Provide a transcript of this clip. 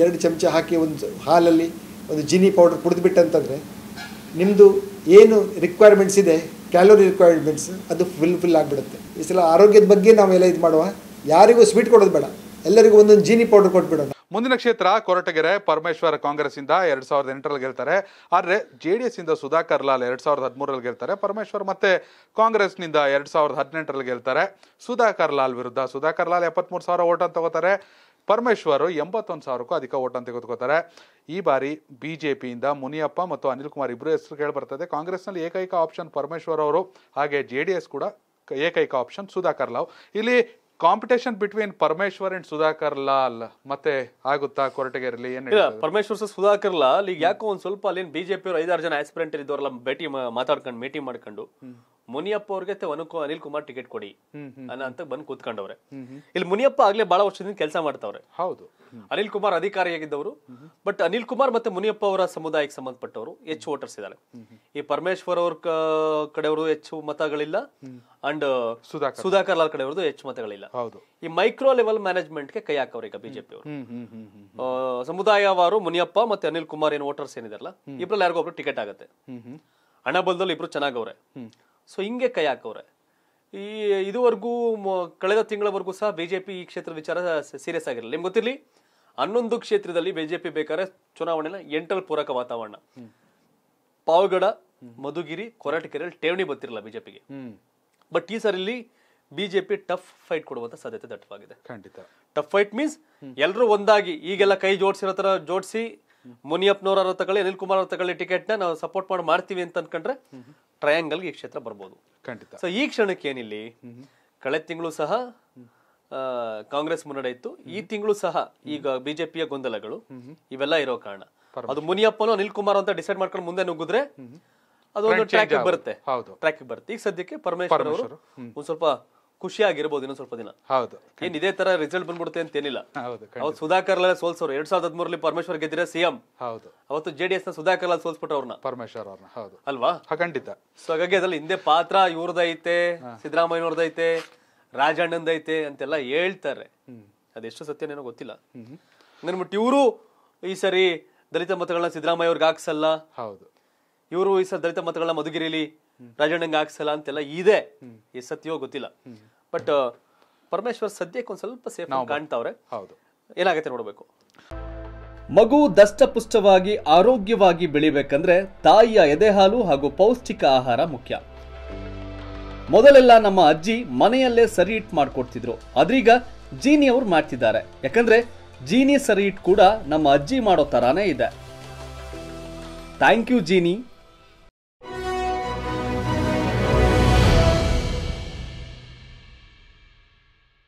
ಎರಡು ಚಮಚ ಹಾಕಿ ಒಂದು ಹಾಲಲ್ಲಿ ಒಂದು ಜಿನಿ ಪೌಡರ್ ಕುಡಿದ್ಬಿಟ್ಟಂತಂದರೆ ನಿಮ್ಮದು ಏನು ರಿಕ್ವೈರ್ಮೆಂಟ್ಸ್ ಇದೆ ಕ್ಯಾಲೋರಿ ರಿಕ್ವೈರ್ಮೆಂಟ್ಸ್ ಅದು ಫುಲ್ ಫಿಲ್ ಆಗಿಬಿಡುತ್ತೆ. ಈ ಸಲ ಆರೋಗ್ಯದ ಬಗ್ಗೆ ನಾವೆಲ್ಲ ಇದು ಮಾಡುವ. ಯಾರಿಗೂ ಸ್ವೀಟ್ ಕೊಡೋದು ಬೇಡ. ಎಲ್ಲರಿಗೂ ಒಂದೊಂದು ಜೀನಿ ಪೌಡರ್ ಕೊಟ್ಬಿಡೋಣ. ಮುಂದಿನ ಕ್ಷೇತ್ರ ಕೊರಟಗೆರೆ ಪರಮೇಶ್ವರ ಕಾಂಗ್ರೆಸ್ ಇಂದ ಎರಡ್ ಸಾವಿರದ ಎಂಟರಲ್ಲಿ ಗೆಲ್ತಾರೆ. ಆದ್ರೆ ಜೆ ಡಿ ಎಸ್ ಇಂದ ಸುಧಾಕರ್ ಲಾಲ್ ಎರಡ್ ಸಾವಿರದ ಹದಿಮೂರಲ್ಲಿ ಗೆಲ್ತಾರೆ. ಪರಮೇಶ್ವರ್ ಮತ್ತೆ ಕಾಂಗ್ರೆಸ್ನಿಂದ ಎರಡ್ ಸಾವಿರದ ಹದಿನೆಂಟರಲ್ಲಿ ಗೆಲ್ತಾರೆ. ಸುಧಾಕರ್ ಲಾಲ್ ವಿರುದ್ಧ. ಸುಧಾಕರ್ ಲಾಲ್ ಎಪ್ಪತ್ಮೂರು ಸಾವಿರ ಓಟನ್ನು ತಗೋತಾರೆ. ಪರಮೇಶ್ವರ್ ಎಂಬತ್ತೊಂದು ಸಾವಿರಕ್ಕೂ ಅಧಿಕ ಓಟನ್ನು ತೆಗೆದುಕೋತಾರೆ ಈ ಬಾರಿ ಬಿಜೆಪಿಯಿಂದ ಮುನಿಯಪ್ಪ ಮತ್ತು ಅನಿಲ್ ಕುಮಾರ್ ಇಬ್ಬರು ಹೆಸರು ಕೇಳಿ ಬರ್ತದೆ ಕಾಂಗ್ರೆಸ್ನಲ್ಲಿ ಏಕೈಕ ಆಪ್ಷನ್ ಪರಮೇಶ್ವರ್ ಅವರು ಹಾಗೆ ಜೆ ಡಿ ಎಸ್ ಕೂಡ ಏಕೈಕ ಆಪ್ಷನ್ ಸುಧಾಕರ್ ಲಾವ್ ಇಲ್ಲಿ competition between Parameshwar and Sudhakar Lal ಮತ್ತೆ ಆಗುತ್ತಾ ಕೊರಟಗೆ ಇರಲಿ? ಪರಮೇಶ್ವರ್ ಸರ್ ಸುಧಾಕರ್ ಲಾಲ್ ಈಗ ಯಾಕೋ ಒಂದ್ ಸ್ವಲ್ಪ ಅಲ್ಲಿ ಬಿಜೆಪಿ ಅವರು ಐದಾರು ಜನ ಆಸ್ಪಿರೆಂಟ್ ಇದ್ದವರೆಲ್ಲ ಭೇಟಿ ಮಾತಾಡ್ಕೊಂಡು ಮೀಟಿಂಗ್ ಮಾಡ್ಕೊಂಡು ಮುನಿಯಪ್ಪ ಅವ್ರಿಗೆ ಅನಿಲ್ ಕುಮಾರ್ ಟಿಕೆಟ್ ಕೊಡಿ ಅನ್ನೋ ಅಂತ ಬಂದು ಕೂತ್ಕೊಂಡವ್ರೆ. ಇಲ್ಲಿ ಮುನಿಯಪ್ಪ ಆಗ್ಲೇ ಬಹಳ ವರ್ಷದಿಂದ ಕೆಲಸ ಮಾಡ್ತಾವ್ರೆ. ಹೌದು. ಅನಿಲ್ ಕುಮಾರ್ ಅಧಿಕಾರಿಯಾಗಿದ್ದವರು ಬಟ್ ಅನಿಲ್ ಕುಮಾರ್ ಮತ್ತೆ ಮುನಿಯಪ್ಪ ಅವರ ಸಮುದಾಯಕ್ಕೆ ಸಂಬಂಧಪಟ್ಟವರು ಹೆಚ್ಚು ವೋಟರ್ಸ್ ಇದ್ದಾರೆ. ಈ ಪರಮೇಶ್ವರ್ ಅವ್ರ ಕಡೆಯವರು ಹೆಚ್ಚು ಮತಗಳಿಲ್ಲ. ಅಂಡ್ ಸುಧಾಕರ್. ಸುಧಾಕರ್ ಲಾಲ್ ಕಡೆಯವ್ರದ್ದು ಹೆಚ್ಚು ಮತಗಳಿಲ್ಲ. ಹೌದು. ಈ ಮೈಕ್ರೋ ಲೆವೆಲ್ ಮ್ಯಾನೇಜ್ಮೆಂಟ್ಗೆ ಕೈ ಹಾಕವ್ರ ಈಗ ಬಿಜೆಪಿ ಅವರು. ಸಮುದಾಯವಾರು ಮುನಿಯಪ್ಪ ಮತ್ತೆ ಅನಿಲ್ ಕುಮಾರ್ ಏನು ವೋಟರ್ಸ್ ಏನಿದಾರಲ್ಲ ಇಬ್ರಲ್ಲಿ ಯಾರಿಗೋ ಒಬ್ರು ಟಿಕೆಟ್ ಆಗುತ್ತೆ. ಹಣ ಬಲದಲ್ಲಿ ಇಬ್ರು ಚೆನ್ನಾಗವ್ರೆ. ಸೊ ಹಿಂಗೆ ಕೈ ಹಾಕವ್ರೆ. ಈ ಇದುವರೆಗೂ ಕಳೆದ ತಿಂಗಳವರೆಗೂ ಸಹ ಬಿಜೆಪಿ ಈ ಕ್ಷೇತ್ರದ ವಿಚಾರ ಸೀರಿಯಸ್ ಆಗಿರಲಿಲ್ಲ. ನಿಮ್ಗೆ ಗೊತ್ತಿರಲಿ ಹನ್ನೊಂದು ಕ್ಷೇತ್ರದಲ್ಲಿ ಬಿಜೆಪಿ ಬೇಕಾದ್ರೆ ಚುನಾವಣೆನ ಎಂಟರ್ ಪೂರಕ ವಾತಾವರಣ. ಪಾವಗಡ ಮಧುಗಿರಿ ಕೊರಟಗೆರೆಯಲ್ಲಿ ಠೇವಣಿ ಬರ್ತಿರಲ್ಲ ಬಿಜೆಪಿಗೆ. ಬಟ್ ಈ ಸರಿಲಿ ಬಿಜೆಪಿ ಟಫ್ ಫೈಟ್ ಕೊಡುವಂತ ಸಾಧ್ಯತೆ ದಟ್ಟವಾಗಿದೆ. ಖಂಡಿತ. ಟಫ್ ಫೈಟ್ ಮೀನ್ಸ್ ಎಲ್ಲರೂ ಒಂದಾಗಿ ಈಗೆಲ್ಲ ಕೈ ಜೋಡಿಸಿರೋ ತರ ಜೋಡಿಸಿ ಮುನಿಯಪ್ಪನವರ ತಗೊಳ್ಳಿ ಅನಿಲ್ ಕುಮಾರ್ ಅವ್ರ ತಗೊಳ್ಳಿ ಟಿಕೆಟ್ನ ನಾವು ಸಪೋರ್ಟ್ ಮಾಡಿ ಮಾಡ್ತೀವಿ ಅಂತ ಅನ್ಕೊಂಡ್ರೆ ಟ್ರಯಾಂಗಲ್ ಈ ಕ್ಷೇತ್ರ ಬರ್ಬೋದು. ಖಂಡಿತ. ಸೊ ಈ ಕ್ಷಣಕ್ಕೆ ಏನಿಲ್ಲಿ ಕಳೆದ ತಿಂಗಳು ಸಹ ಕಾಂಗ್ರೆಸ್ ಮುನ್ನಡೆ ಇತ್ತು. ಈ ತಿಂಗಳು ಸಹ ಈಗ ಬಿಜೆಪಿಯ ಗೊಂದಲಗಳು. ಇವೆಲ್ಲ ಇರೋ ಕಾರಣ. ಅದು ಮುನಿಯಪ್ಪನೋ ಅನಿಲ್ ಕುಮಾರ್ ಅಂತ ಡಿಸೈಡ್ ಮಾಡ್ಕೊಂಡು ಮುಂದೆ ನುಗ್ಗಿದ್ರೆ ಅದೊಂದು ಟ್ರ್ಯಾಕ್. ಬರುತ್ತೆ. ಹೌದು. ಟ್ರ್ಯಾಕ್ ಬರುತ್ತೆ. ಈಗ ಸದ್ಯಕ್ಕೆ ಪರಮೇಶ್ವರ್ ಅವರು ಒಂದ್ ಸ್ವಲ್ಪ ಖುಷಿಯಾಗಿರ್ಬೋದು ಇನ್ನೊಂದ್ ಸ್ವಲ್ಪ ದಿನ. ಹೌದು. ಏನ್ ಇದೇ ತರ ರಿಸಲ್ಟ್ ಬಂದ್ಬಿಡುತ್ತೆ ಅಂತ ಏನಿಲ್ಲ. ಹೌದು ಅವತ್ತು ಸುಧಾಕರ್ ಲಾಲ್ ಸೋಲ್ಸೋರು ಎರಡ್ ಸಾವಿರದ ಹದಿಮೂರಲ್ಲಿ ಪರಮೇಶ್ವರ್ ಗೆದ್ದಿರ ಸಿಎಂ. ಹೌದು. ಅವತ್ತು ಜೆಡಿಎಸ್ನ ಸುಧಾಕರ್ ಲಾಲ್ ಸೋಲ್ಸ್ಬಿಟ್ಟು ಅವ್ರನ್ನ. ಪರಮೇಶ್ವರ್ ಅವ್ರನ್ನ ಹೌದು. ಅಲ್ವಾ? ಖಂಡಿತ. ಸೊ ಹಾಗಾಗಿ ಅದ್ರಲ್ಲಿ ಹಿಂದೆ ಪಾತ್ರ ಇವ್ರದೈತೆ ರಾಜಣ್ಣಂದೈತೆ ಅಂತೆಲ್ಲ ಹೇಳ್ತಾರೆ. ಅದೆಷ್ಟು ಸತ್ಯನೇನೋ ಗೊತ್ತಿಲ್ಲ. ಅಂದ್ಬಿಟ್ಟು ಇವರು ಈ ಸರಿ ದಲಿತ ಮತಗಳನ್ನ ಸಿದ್ದರಾಮಯ್ಯ ಅವ್ರಿಗೆ ಹಾಕ್ಸಲ್ಲ. ಹೌದು. ಇವರು ಈ ಸರಿ ದಲಿತ ಮತಗಳನ್ನ ಮಧುಗಿರಿಲಿ ರಾಜಣ್ಣಂಗೆ ಹಾಕ್ಸಲ್ಲ ಅಂತೆಲ್ಲ ಇದೆ. ಈ ಸತ್ಯವೋ ಗೊತ್ತಿಲ್ಲ. ಬಟ್ ಪರಮೇಶ್ವರ್ ಸದ್ಯಕ್ಕೆ ಒಂದ್ ಸ್ವಲ್ಪ ಸೇಫ್ ಕಾಣ್ತಾವ್ರೆ. ಹೌದು. ಏನಾಗತ್ತೆ ನೋಡ್ಬೇಕು. ಮಗು ದಷ್ಟಪುಷ್ಟವಾಗಿ ಆರೋಗ್ಯವಾಗಿ ಬೆಳಿಬೇಕಂದ್ರೆ ತಾಯಿಯ ಎದೆಹಾಲು ಹಾಗೂ ಪೌಷ್ಟಿಕ ಆಹಾರ ಮುಖ್ಯ. ಮೊದಲೆಲ್ಲ ನಮ್ಮ ಅಜ್ಜಿ ಮನೆಯಲ್ಲೇ ಸರಿ ಇಟ್ ಮಾಡ್ಕೊಡ್ತಿದ್ರು. ಆದ್ರೀಗ ಜೀನಿ ಅವ್ರು ಮಾಡ್ತಿದ್ದಾರೆ. ಯಾಕಂದ್ರೆ ಜೀನಿ ಸರಿ ಇಟ್ ಕೂಡ ನಮ್ಮ ಅಜ್ಜಿ ಮಾಡೋ ತರಾನೇ ಇದೆ. Thank you Jeeni.